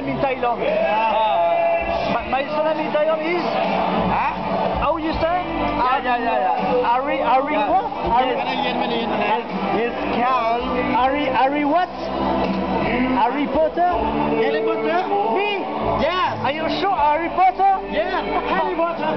name in Thailand? My, my surname in Thailand is? Huh? How you say? Yeah, yeah, yeah, yeah. Ari, Ari Yeah. what? Ari, yes. It's called... Ari, Ari what? Harry Potter? Harry Potter? Me? Yes. Are you sure Harry Potter? Yeah. Harry Potter.